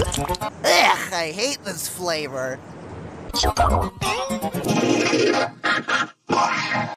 Ugh, I hate this flavor.